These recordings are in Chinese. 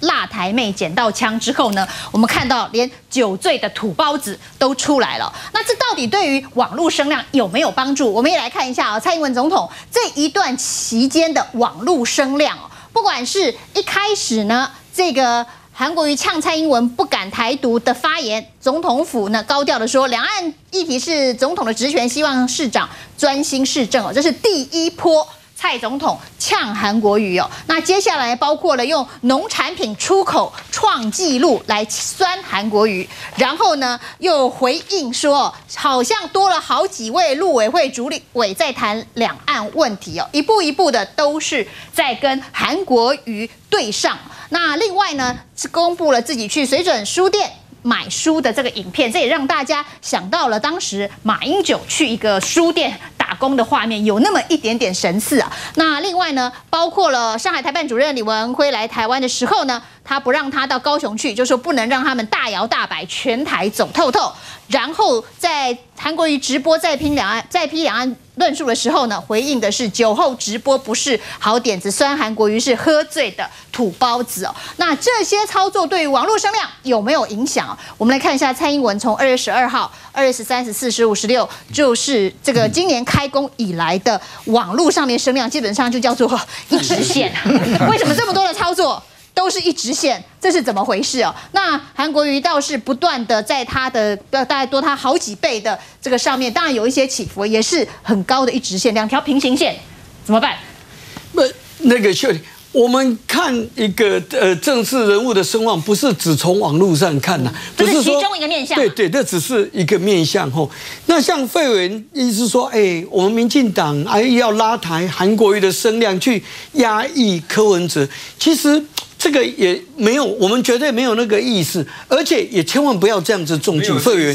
辣台妹捡到枪之后呢，我们看到连酒醉的土包子都出来了。那这到底对于网络声量有没有帮助？我们也来看一下啊，蔡英文总统这一段期间的网络声量哦，不管是一开始呢，这个。韩国瑜呛蔡英文不敢台独的发言，总统府呢高调的说，两岸议题是总统的职权，希望市长专心市政哦，这是第一波蔡总统呛韩国瑜哦。那接下来包括了用农产品出口创纪录来酸韩国瑜，然后呢又回应说，好像多了好几位陆委会主理委在谈两岸问题哦，一步一步的都是在跟韩国瑜对上。那另外呢，是公布了自己去水准书店买书的这个影片，这也让大家想到了当时马英九去一个书店打工的画面，有那么一点点神似啊。那另外呢，包括了上海台办主任李文辉来台湾的时候呢，他不让他到高雄去，就说不能让他们大摇大摆全台走透透。然后在韩国瑜直播再拼两岸再批两岸论述的时候呢，回应的是酒后直播不是好点子，虽然韩国瑜是喝醉的土包子哦。那这些操作对于网络声量有没有影响？我们来看一下蔡英文从二月十二号、二月十三、十四、十五、十六，就是这个今年开工以来的网络上面声量，基本上就叫做 一直线。为什么这么多的操作？都是一直线，这是怎么回事哦？那韩国瑜倒是不断的在他的大概多他好几倍的这个上面，当然有一些起伏，也是很高的一直线，两条平行线，怎么办？那，那个秀，我们看一个呃政治人物的声望，不是只从网络上看呐，不是其中一个面相。对对，那只是一个面相吼。那像费文意思说，哎，我们民进党哎要拉抬韩国瑜的声量去压抑柯文哲，其实。这个也没有，我们绝对没有那个意思，而且也千万不要这样子中计，会员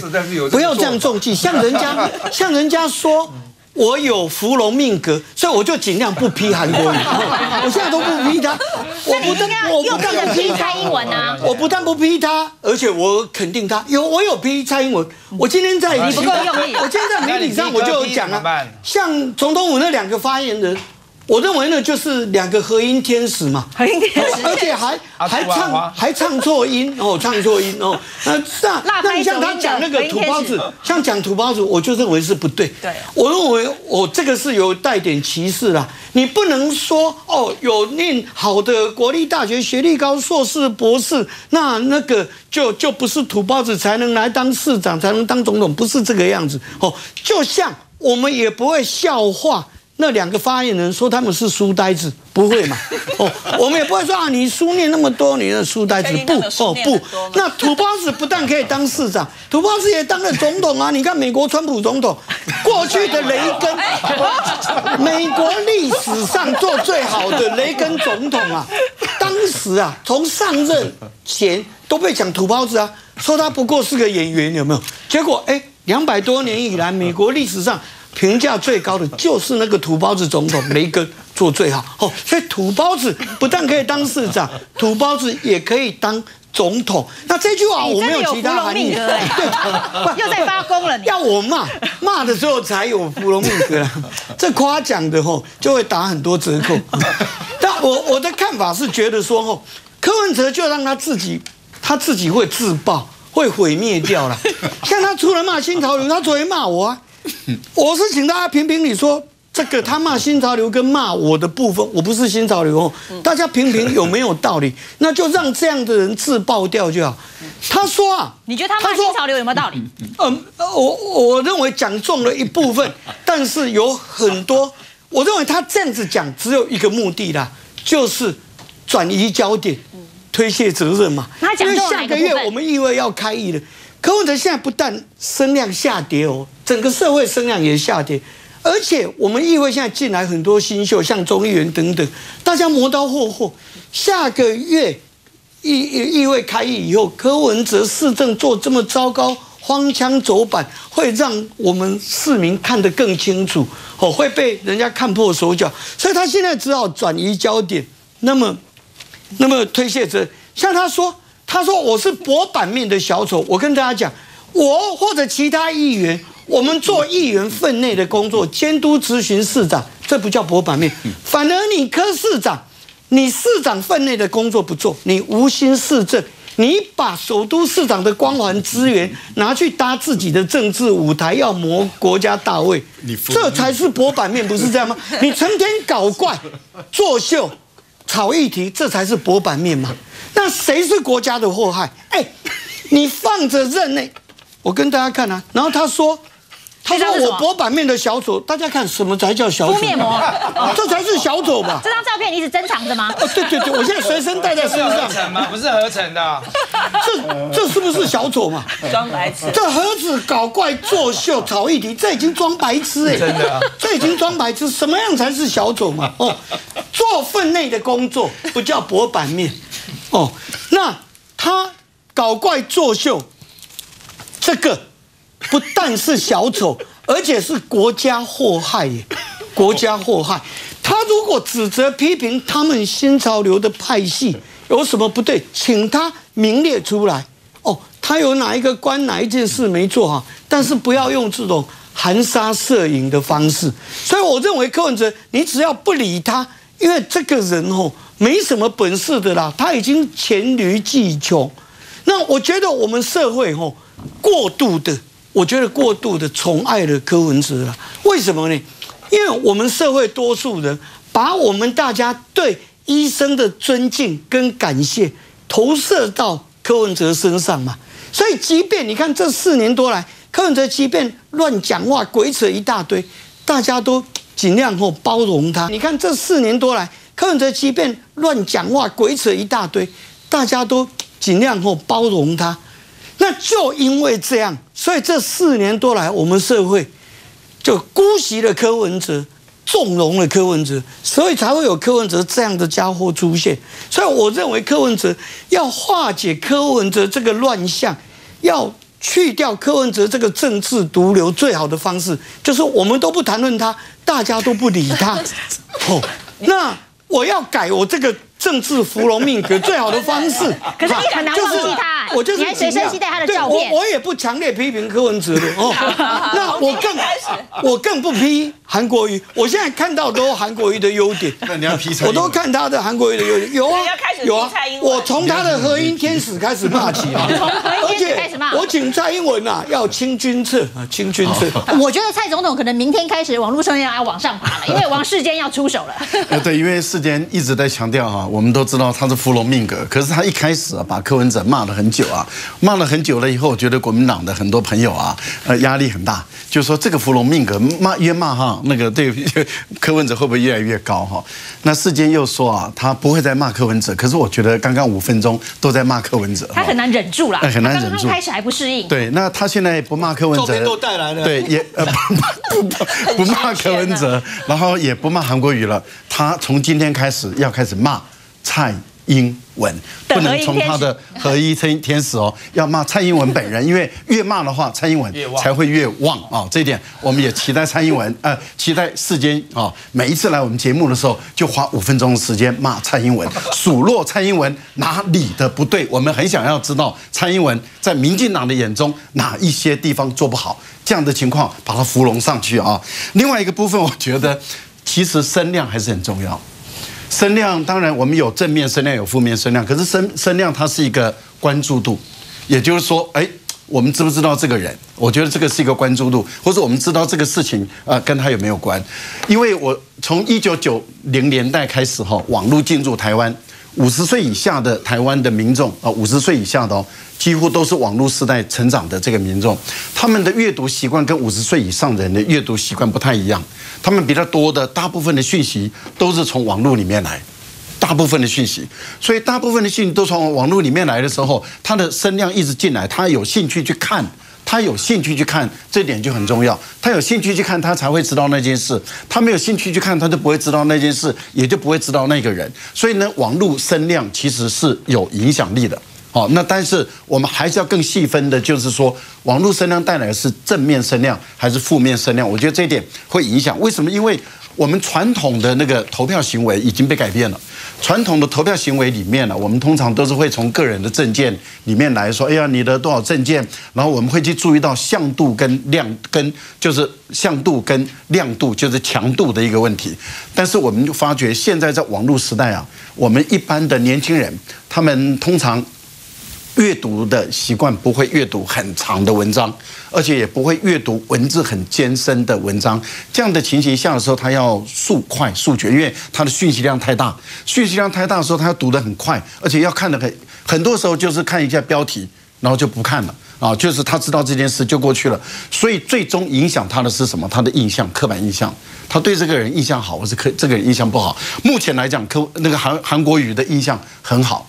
不要这样中计，像人家 像人家说我有芙蓉命格，所以我就尽量不批韩国语，我现在都不批他，我不但我不但不批蔡英文啊，我不但不批他，而且我肯定他有我有批蔡英文，我今天在你不够用力，我今天在媒体上我就有讲啊，像总统府那两个发言人。我认为呢，就是两个和音天使嘛，和音天使，而且还还唱还唱错音哦，唱错音哦，那那那像他讲那个土包子，像讲土包子，我就认为是不对。对，我认为我这个是有带点歧视啦。你不能说哦，有念好的国立大学学历高，硕士博士，那那个就就不是土包子才能来当市长，才能当总统，不是这个样子哦。就像我们也不会笑话。那两个发言人说他们是书呆子，不会嘛？哦，我们也不会说啊，你书念那么多，你的书呆子 不哦不。那土包子不但可以当市长，土包子也当了总统啊！你看美国川普总统，过去的雷根，美国历史上做最好的雷根总统啊，当时啊，从上任前都被讲土包子啊，说他不过是个演员，有没有？结果哎，两百多年以来，美国历史上。评价最高的就是那个土包子总统雷根做最好哦，所以土包子不但可以当市长，土包子也可以当总统。那这句话我没有其他含义，对，又在发功了。要我骂骂的时候才有芙蓉命格，这夸奖的吼就会打很多折扣。但我我的看法是觉得说吼，柯文哲就让他自己他自己会自爆，会毁灭掉了。像他除了骂新潮流，他昨天骂我啊。我是请大家评评，理说这个他骂新潮流跟骂我的部分，我不是新潮流哦，大家评评有没有道理？那就让这样的人自爆掉就好。他说啊，你觉得他骂新潮流有没有道理？嗯，我我认为讲中了一部分，但是有很多，我认为他这样子讲只有一个目的啦，就是转移焦点，推卸责任嘛。因为下个月我们意外要开议了。柯文哲现在不但声量下跌哦，整个社会声量也下跌，而且我们议会现在进来很多新秀，像中议员等等，大家磨刀霍霍。下个月议议会开议以后，柯文哲市政做这么糟糕，荒腔走板，会让我们市民看得更清楚哦，会被人家看破手脚，所以他现在只好转移焦点，那么，那么推卸责任，像他说。他说：“我是薄版面的小丑。”我跟大家讲，我或者其他议员，我们做议员分内的工作，监督咨询市长，这不叫薄版面。反而你柯市长，你市长分内的工作不做，你无心市政，你把首都市长的光环资源拿去搭自己的政治舞台，要磨国家大位，这才是博版面，不是这样吗？你成天搞怪、作秀、炒议题，这才是博版面嘛？那谁是国家的祸害？哎，你放着任内，我跟大家看啊，然后他说。他说：“我薄版面的小丑，大家看什么才叫小丑？敷面膜，这才是小丑吧？这张照片你一直珍藏着吗？哦，对对对，我现在随身带在身上。合成吗？不是合成的。这这是不是小丑嘛？装白痴。这盒子搞怪作秀、炒议题，这已经装白痴哎！真的，这已经装白痴。什么样才是小丑嘛？哦，做分内的工作不叫薄版面。哦，那他搞怪作秀，这个。”不但是小丑，而且是国家祸害耶！国家祸害。他如果指责批评他们新潮流的派系有什么不对，请他名列出来。哦，他有哪一个官哪一件事没做哈？但是不要用这种含沙射影的方式。所以我认为柯文哲，你只要不理他，因为这个人哦没什么本事的啦，他已经黔驴技穷。那我觉得我们社会哦过度的。我觉得过度的宠爱了柯文哲了，为什么呢？因为我们社会多数人把我们大家对医生的尊敬跟感谢投射到柯文哲身上嘛，所以即便你看这四年多来，柯文哲即便乱讲话、鬼扯一大堆，大家都尽量后包容他。你看这四年多来，柯文哲即便乱讲话、鬼扯一大堆，大家都尽量后包容他。那就因为这样，所以这四年多来，我们社会就姑息了柯文哲，纵容了柯文哲，所以才会有柯文哲这样的家伙出现。所以我认为柯文哲要化解柯文哲这个乱象，要去掉柯文哲这个政治毒瘤，最好的方式就是我们都不谈论他，大家都不理他。哦，那我要改我这个。政治芙蓉命格最好的方式，可是你很难忘记他，我就是随身携带他的照片。我我也不强烈批评柯文哲的哦，那我更我更不批韩国瑜。我现在看到都韩国瑜的优点，那你要批我都看他的韩国瑜的优点，有啊，有啊，我从他的和音天使开始骂起啊，而且我请蔡英文啊要清君侧啊，清君侧。我觉得蔡总统可能明天开始网络声量要往上爬了，因为王世坚要出手了。呃，对，因为世坚一直在强调哈。我们都知道他是芙蓉命格，可是他一开始啊，把柯文哲骂了很久啊，骂了很久了以后，我觉得国民党的很多朋友啊，呃，压力很大，就说这个芙蓉命格骂越骂哈，那个对柯文哲会不会越来越高哈？那世间又说啊，他不会再骂柯文哲，可是我觉得刚刚五分钟都在骂柯文哲，他很难忍住了，很难忍住，开始还不适应。对，那他现在不骂柯文哲，都带来了，对，也呃不不 不骂柯文哲，然后也不骂韩国瑜了，他从今天开始要开始骂。蔡英文不能从他的合一天天使哦，要骂蔡英文本人，因为越骂的话，蔡英文才会越旺啊。这一点我们也期待蔡英文，呃，期待世间啊，每一次来我们节目的时候，就花五分钟的时间骂蔡英文，数落蔡英文哪里的不对。我们很想要知道蔡英文在民进党的眼中哪一些地方做不好，这样的情况把它扶龙上去啊。另外一个部分，我觉得其实声量还是很重要。声量当然，我们有正面声量，有负面声量。可是声声量它是一个关注度，也就是说，哎，我们知不知道这个人？我觉得这个是一个关注度，或者我们知道这个事情啊，跟他有没有关？因为我从一九九零年代开始哈，网络进入台湾。五十岁以下的台湾的民众啊，五十岁以下的哦，几乎都是网络时代成长的这个民众，他们的阅读习惯跟五十岁以上人的阅读习惯不太一样。他们比较多的大部分的讯息都是从网络里面来，大部分的讯息，所以大部分的讯息都从网络里面来的时候，他的声量一直进来，他有兴趣去看。他有兴趣去看，这点就很重要。他有兴趣去看，他才会知道那件事；他没有兴趣去看，他就不会知道那件事，也就不会知道那个人。所以呢，网络声量其实是有影响力的。好，那但是我们还是要更细分的，就是说，网络声量带来的是正面声量还是负面声量？我觉得这一点会影响。为什么？因为我们传统的那个投票行为已经被改变了。传统的投票行为里面呢，我们通常都是会从个人的证件里面来说，哎呀，你的多少证件，然后我们会去注意到像度跟亮跟就是像度跟亮度，就是强度的一个问题。但是我们就发觉，现在在网络时代啊，我们一般的年轻人，他们通常。阅读的习惯不会阅读很长的文章，而且也不会阅读文字很艰深的文章。这样的情形下的时候，他要速快速决，因为他的讯息量太大。讯息量太大的时候，他要读得很快，而且要看得很。很多时候就是看一下标题，然后就不看了啊，就是他知道这件事就过去了。所以最终影响他的是什么？他的印象、刻板印象。他对这个人印象好，或是刻这个人印象不好。目前来讲，科那个韩韩国语的印象很好。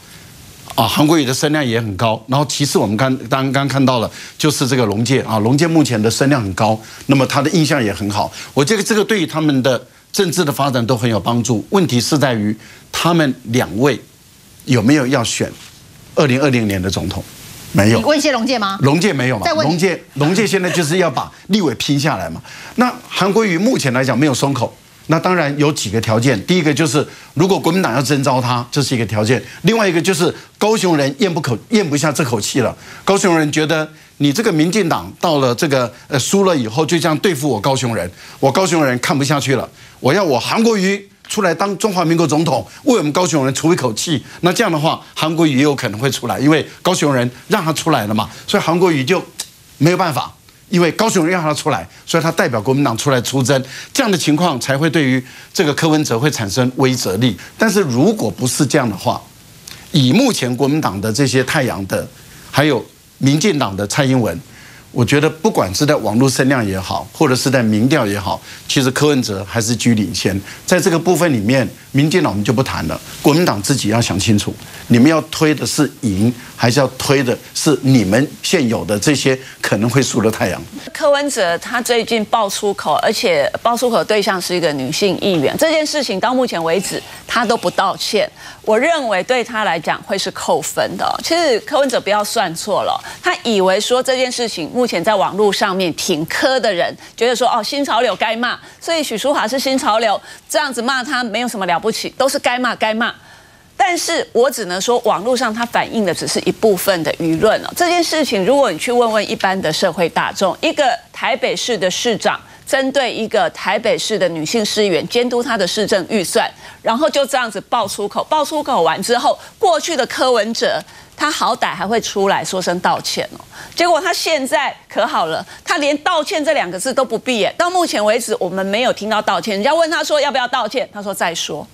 啊，韩国瑜的声量也很高。然后其次，我们刚刚刚看到了，就是这个龙介啊，龙介目前的声量很高，那么他的印象也很好。我觉得这个对于他们的政治的发展都很有帮助。问题是在于他们两位有没有要选二零二零年的总统？没有。问一些龙介吗？龙介没有嘛？龙介龙介现在就是要把立委拼下来嘛。那韩国瑜目前来讲没有松口。那当然有几个条件，第一个就是如果国民党要征召他，这是一个条件；另外一个就是高雄人咽不口咽不下这口气了。高雄人觉得你这个民进党到了这个呃输了以后，就这样对付我高雄人，我高雄人看不下去了。我要我韩国瑜出来当中华民国总统，为我们高雄人出一口气。那这样的话，韩国瑜也有可能会出来，因为高雄人让他出来了嘛，所以韩国瑜就没有办法。因为高雄让他出来，所以他代表国民党出来出征，这样的情况才会对于这个柯文哲会产生威慑力。但是如果不是这样的话，以目前国民党的这些太阳的，还有民进党的蔡英文。我觉得不管是在网络声量也好，或者是在民调也好，其实柯文哲还是居领先。在这个部分里面，民进党我们就不谈了。国民党自己要想清楚，你们要推的是赢，还是要推的是你们现有的这些可能会输的太阳？柯文哲他最近爆出口，而且爆出口对象是一个女性议员，这件事情到目前为止他都不道歉。我认为对他来讲会是扣分的。其实柯文哲不要算错了，他以为说这件事情目前在网络上面挺柯的人觉得说哦新潮流该骂，所以许淑华是新潮流，这样子骂他没有什么了起，都是该骂该骂。但是我只能说网络上它反映的只是一部分的舆论哦。这件事情如果你去问问一般的社会大众，一个台北市的市长。针对一个台北市的女性市议员监督她的市政预算，然后就这样子爆出口，爆出口完之后，过去的柯文哲他好歹还会出来说声道歉哦，结果他现在可好了，他连道歉这两个字都不必耶。到目前为止，我们没有听到道歉。人家问他说要不要道歉，他说再说。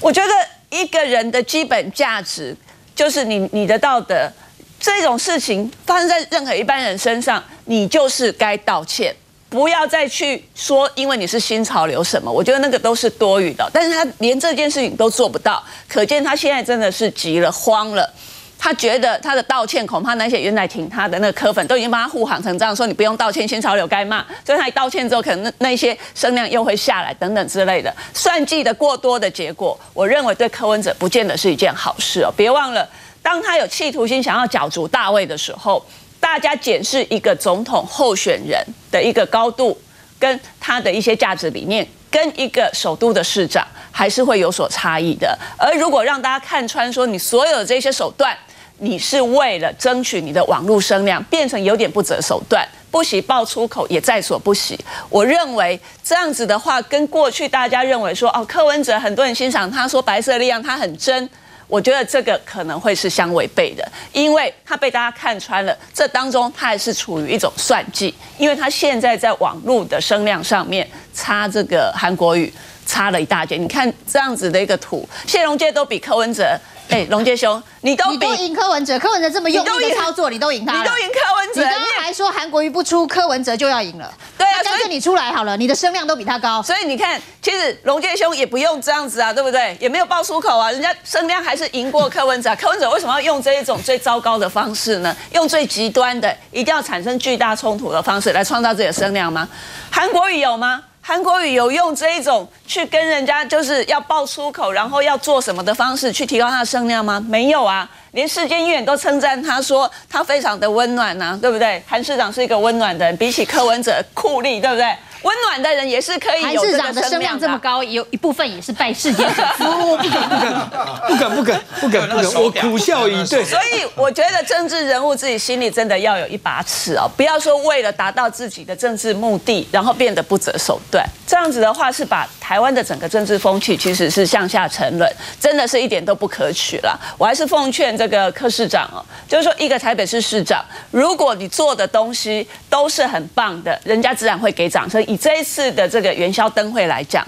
我觉得一个人的基本价值就是你你的道德，这种事情发生在任何一般人身上，你就是该道歉。不要再去说，因为你是新潮流什么，我觉得那个都是多余的。但是他连这件事情都做不到，可见他现在真的是急了、慌了。他觉得他的道歉，恐怕那些原来挺他的那个科粉都已经帮他护航成这样，说你不用道歉，新潮流该骂。所以他一道歉之后，可能那那些声量又会下来等等之类的，算计的过多的结果，我认为对柯文哲不见得是一件好事哦。别忘了，当他有企图心想要角逐大位的时候。大家检视一个总统候选人的一个高度，跟他的一些价值理念，跟一个首都的市长还是会有所差异的。而如果让大家看穿，说你所有的这些手段，你是为了争取你的网络声量，变成有点不择手段，不惜爆粗口也在所不惜。我认为这样子的话，跟过去大家认为说，哦，柯文哲很多人欣赏他，说白色力量他很真。我觉得这个可能会是相违背的，因为他被大家看穿了，这当中他还是处于一种算计，因为他现在在网络的声量上面差这个韩国语差了一大截。你看这样子的一个图，谢龙介都比柯文哲。哎，龙杰兄，你都你都赢柯文哲，柯文哲这么用力的操作，你都赢他你都赢柯文哲，你刚刚还说韩国瑜不出，柯文哲就要赢了。对啊，干脆你出来好了，你的声量都比他高。所以你看，其实龙杰兄也不用这样子啊，对不对？也没有爆粗口啊，人家声量还是赢过柯文哲。柯文哲为什么要用这一种最糟糕的方式呢？用最极端的，一定要产生巨大冲突的方式来创造自己的声量吗？韩国瑜有吗？韩国语有用这一种去跟人家就是要爆粗口，然后要做什么的方式去提高他的声量吗？没有啊，连世间议员都称赞他说他非常的温暖呐，对不对？韩市长是一个温暖的人，比起柯文哲酷吏，对不对？温暖的人也是可以韩有这个市长的声量这么高，有一部分也是拜世界粉丝。我不敢不敢不敢不敢不敢不敢，我苦笑以对。所以我觉得政治人物自己心里真的要有一把尺哦，不要说为了达到自己的政治目的，然后变得不择手段。这样子的话，是把台湾的整个政治风气其实是向下沉沦，真的是一点都不可取了。我还是奉劝这个柯市长哦，就是说一个台北市市长，如果你做的东西都是很棒的，人家自然会给掌声。以这一次的这个元宵灯会来讲，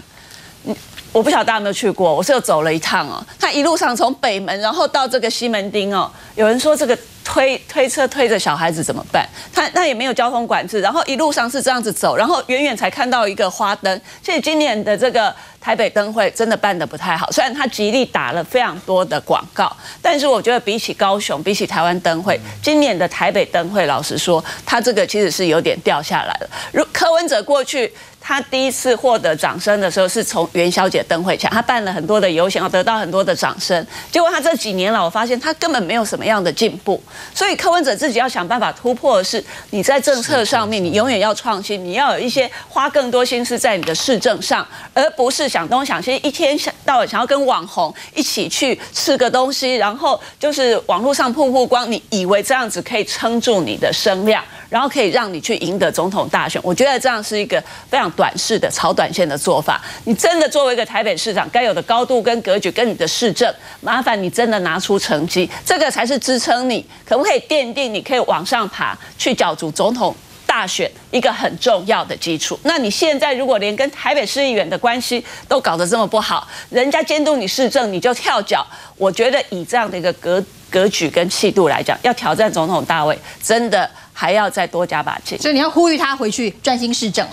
我不晓得大家有没有去过，我是有走了一趟哦。他一路上从北门，然后到这个西门町哦，有人说这个推推车推着小孩子怎么办？他那也没有交通管制，然后一路上是这样子走，然后远远才看到一个花灯。所以今年的这个台北灯会真的办得不太好，虽然他极力打了非常多的广告，但是我觉得比起高雄，比起台湾灯会，今年的台北灯会，老实说，他这个其实是有点掉下来了。如柯文哲过去。他第一次获得掌声的时候，是从元宵节灯会抢，他办了很多的游行，要得到很多的掌声。结果他这几年了，我发现他根本没有什么样的进步。所以柯文哲自己要想办法突破的是，你在政策上面，你永远要创新，你要有一些花更多心思在你的市政上，而不是想东想西，一天想到晚想要跟网红一起去吃个东西，然后就是网络上曝曝光，你以为这样子可以撑住你的声量，然后可以让你去赢得总统大选。我觉得这样是一个非常。短视的炒短线的做法，你真的作为一个台北市长，该有的高度跟格局，跟你的市政，麻烦你真的拿出成绩，这个才是支撑你，可不可以奠定你可以往上爬，去角逐总统大选一个很重要的基础。那你现在如果连跟台北市议员的关系都搞得这么不好，人家监督你市政你就跳脚，我觉得以这样的一个格格局跟气度来讲，要挑战总统大位，真的还要再多加把劲。所以你要呼吁他回去专心市政。